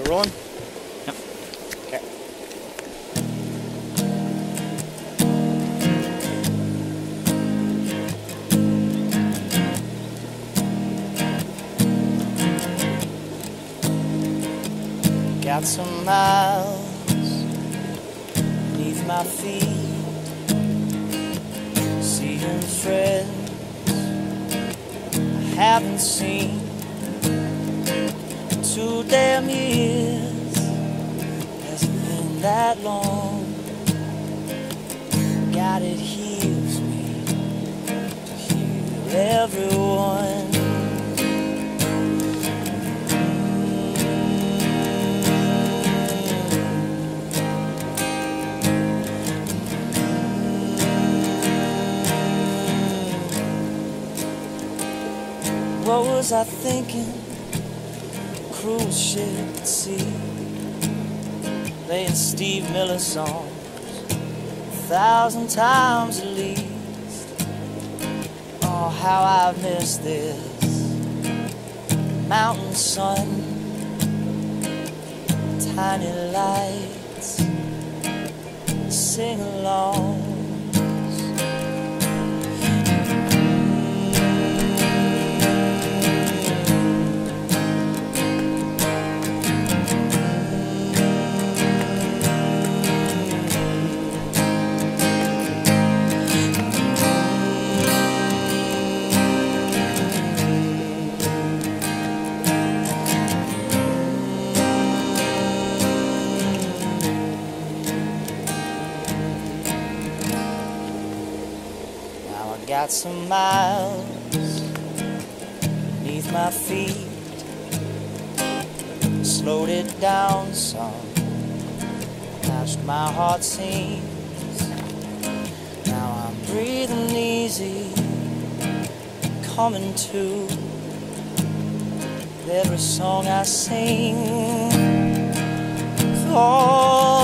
Still rolling? Yep. Okay. Got some miles beneath my feet, seeing friends I haven't seen two damn years. Has it been that long? God, it heals me to heal everyone. What was I thinking? Cruise ship at sea, playing Steve Miller songs a thousand times at least. Oh, how I've missed this mountain sun, tiny lights, sing along. Got some miles beneath my feet. Slowed it down some, watched my heart sings. Now I'm breathing easy, coming to every song I sing. All